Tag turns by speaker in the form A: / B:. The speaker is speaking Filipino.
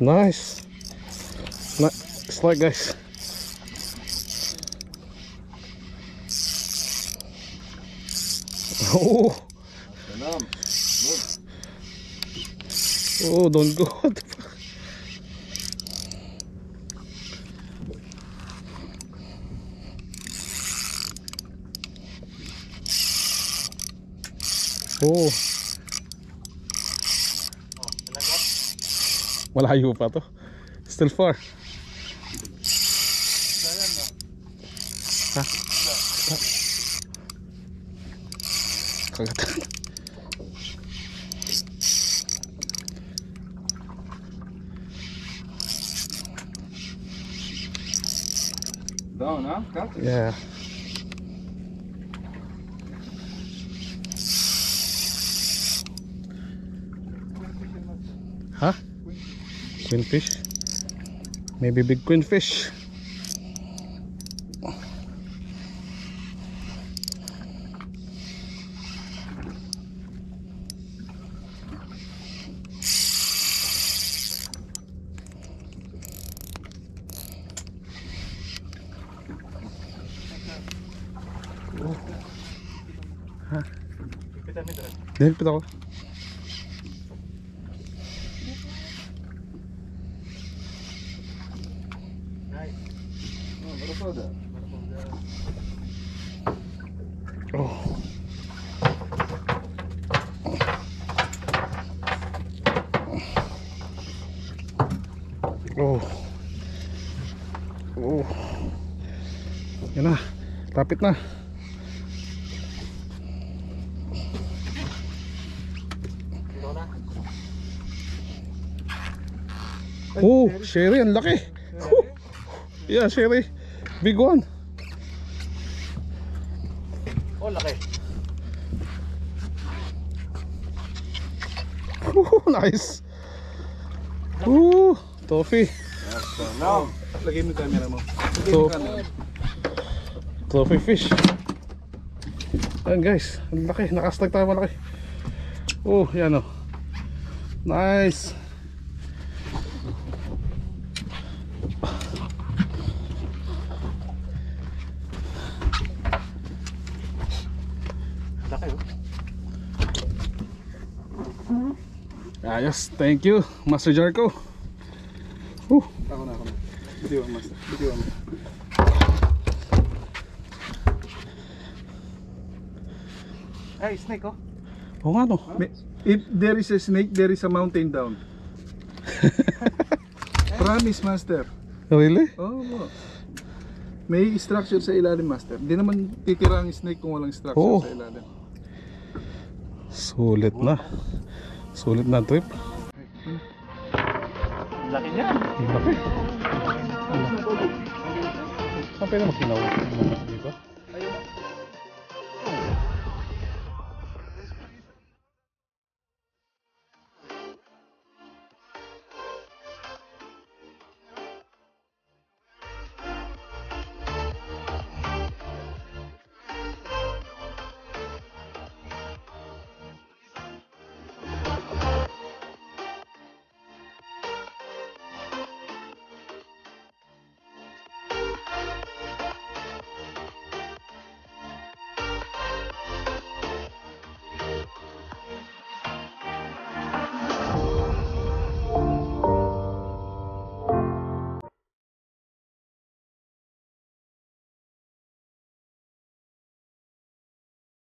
A: Nice. Na slide guys. Oh,
B: Salam.
A: oh, don't go. What the fuck? Oh. ولا حيشوف فاتو ستيل فور
B: ها huh?
A: Got Huh? Queenfish? Maybe big queenfish. Dahil pita ko.
B: Oh.
A: Oh. Oh. Yan na. Tapit na. Oh, sherry, ang laki. Yeah, sherry. Big one.
B: Oh, laki.
A: Oh, nice. Ooh, toffee.
B: Salam. Lagay mo yung camera mo. Lagay mo
A: So-
B: yung camera.
A: Trophy fish. Ayan guys, ang laki. Nakastag tayo malaki. Oh, yan o. Nice. Ayos, thank you, Master Jarko. Uh,
B: Ako na, ako na. Video ang master. Video ang Ay, snake, oh.
A: oo nga no.
B: May- If there is a snake, there is a mountain down. Promise, master.
A: Really?
B: Oo. Oh, May structure sa ilalim, master. Hindi naman titira ang snake kung walang structure
A: Oo.
B: sa ilalim.
A: Sulit na. Sulit na trip.
B: Laki niya.
A: Laki. Saan pwede makinaw? Dito? Ayun.